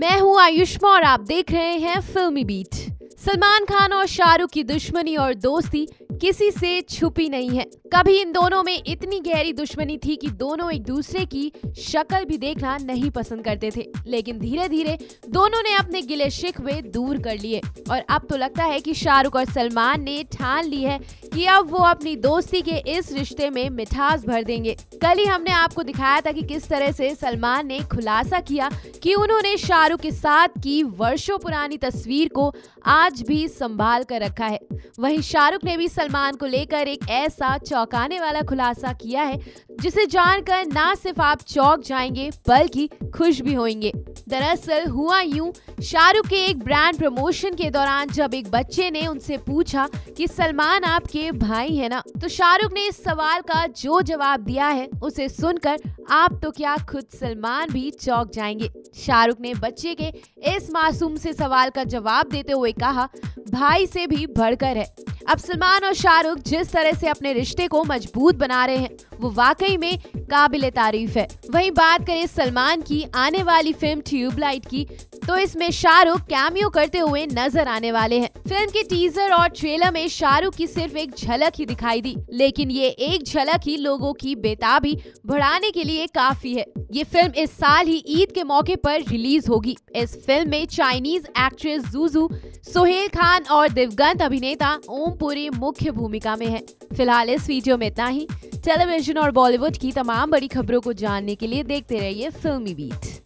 मैं हूँ आयुष्मा और आप देख रहे हैं फिल्मी बीट। सलमान खान और शाहरुख की दुश्मनी और दोस्ती किसी से छुपी नहीं है। कभी इन दोनों में इतनी गहरी दुश्मनी थी कि दोनों एक दूसरे की शक्ल भी देखना नहीं पसंद करते थे। लेकिन धीरे धीरे दोनों ने अपने गिले शिकवे दूर कर लिए। और अब तो लगता है कि शाहरुख और सलमान ने ठान ली है कि अब वो अपनी दोस्ती के इस रिश्ते में मिठास भर देंगे। कल ही हमने आपको दिखाया था कि किस तरह से सलमान ने खुलासा किया कि उन्होंने शाहरुख के साथ की वर्षों पुरानी तस्वीर को आज भी संभाल कर रखा है। वहीं शाहरुख ने भी सलमान को लेकर एक ऐसा चौंकाने वाला खुलासा किया है जिसे जानकर ना सिर्फ़ आप चौक जाएँगे, बल्कि खुश भी होंगे दरअसल हुआ यूँ, शाहरुख के एक ब्रांड प्रमोशन के दौरान जब एक बच्चे ने उनसे पूछा कि सलमान आपके भाई है ना तो शाहरुख ने इस सवाल का जो जवाब दिया है, उसे सुनकर आप तो क्या खुद सलमान भी चौक जाएँगे। शाहरुख ने बच्चे के इस मासूम से सवाल का जवाब देते हुए कहा, भाई से भी बढ़कर है। अब सलमान और शाहरुख जिस तरह से अपने रिश्ते को मज़बूत बना रहे हैं, वो वाकई में काबिल तारीफ़ है। वहीं बात करें सलमान की आने वाली फ़िल्म ट्यूबलाइट की तो इसमें शाहरुख कैमियो करते हुए नज़र आने वाले हैं। फ़िल्म के टीजर और ट्रेलर में शाहरुख की सिर्फ़ एक झलक ही दिखाई दी, लेकिन ये एक झलक ही लोगों की बेताबी बढ़ाने के लिए काफ़ी है। ये फ़िल्म इस साल ही ईद के मौके पर रिलीज़ होगी। इस फ़िल्म में Chinese actress Zhu Zhu, Sohail Khan और दिवगंत अभिनेता ओम पुरी मुख्य भूमिका में है। फ़िलहाल इस वीडियो में इतना ही। टेलीविज़न और बॉलीवुड की तमाम बड़ी खबरों को जानने के लिए देखते रहिए फिल्मी बीट।